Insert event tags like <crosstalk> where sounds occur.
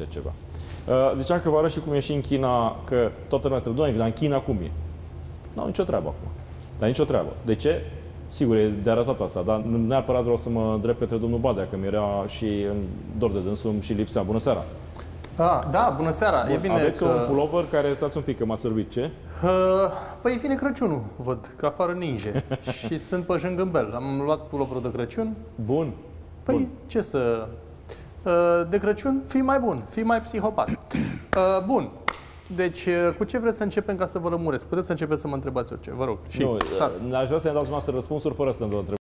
ce ceva. Uh, Ziceam că vă arăt și cum e și în China, că toată lumea trebuie, doamne, dar în China cum e? N-au nicio treabă acum. Dar nicio treabă. De ce? Sigur, e de arătat asta, dar nu neapărat vreau să mă drept către domnul Badea, că mi-era și în dor de dânsul și lipsea. Bună seara! Da, da, bună seara. e bine Aveți că... un pullover care, stați un pic, că m-ați orbit, ce? Uh, Păi vine Crăciunul, văd, că afară ninge. <laughs> și sunt pe jângâmbel. Am luat puloverul de Crăciun. Bun. Păi Bun. ce să... Uh, De Crăciun, fii mai bun, fii mai psihopat. Uh, Bun. Deci, uh, cu ce vreți să începem ca să vă lămuresc? Puteți să începeți să mă întrebați orice, vă rog. Și nu, start. uh, aș vrea să ne dați noastre răspunsuri fără să vă întreb